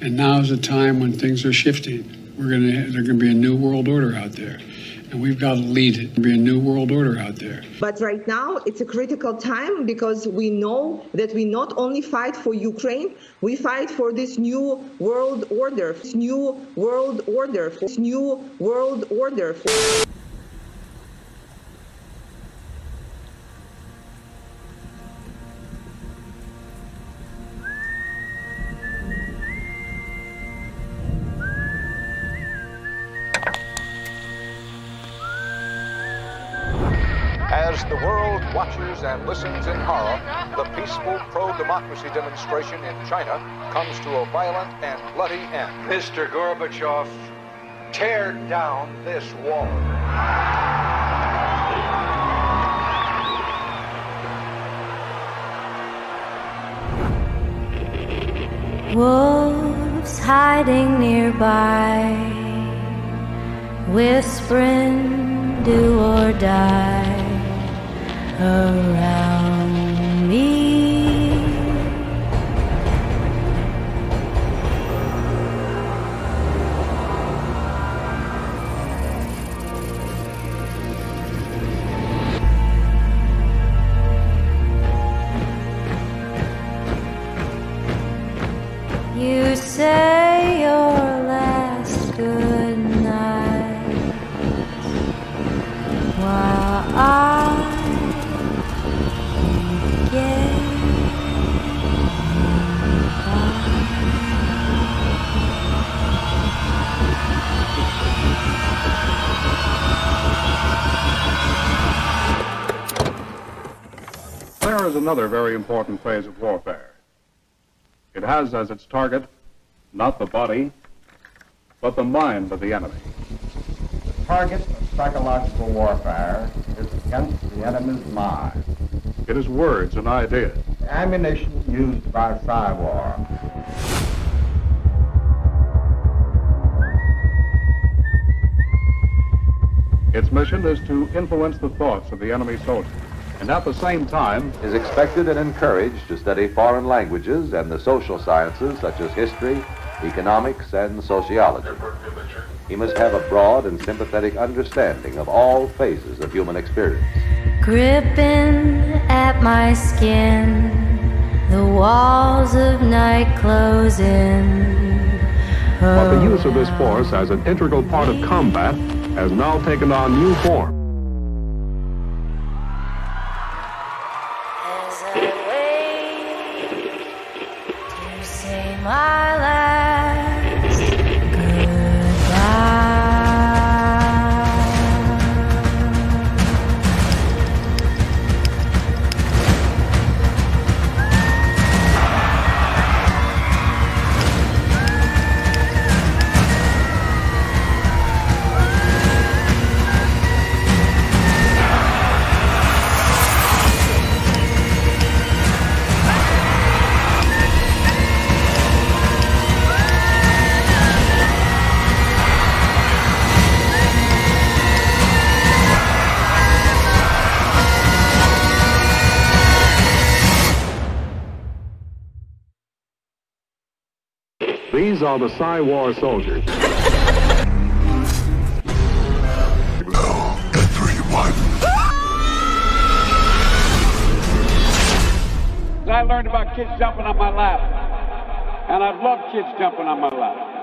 And now is a time when things are shifting. We're going to there's going to be a new world order out there. And we've got to lead it. There'll be a new world order out there. But right now, it's a critical time because we know that we not only fight for Ukraine, we fight for this new world order, this new world order, this new world order. As the world watches and listens in horror, the peaceful pro-democracy demonstration in China comes to a violent and bloody end. Mr. Gorbachev, tear down this wall. Wolves hiding nearby, whispering, do or die around is another very important phase of warfare. It has as its target not the body, but the mind of the enemy. The target of psychological warfare is against the enemy's mind. It is words and ideas. The ammunition used by Psy-War. Its mission is to influence the thoughts of the enemy soldier, and at the same time Is expected and encouraged to study foreign languages and the social sciences such as history, economics, and sociology. He must have a broad and sympathetic understanding of all phases of human experience. gripping at my skin, the walls of night closing. but the use of this force as an integral part of combat has now taken on new form. My last These are the Psy-War soldiers. I learned about kids jumping on my lap. And I love kids jumping on my lap.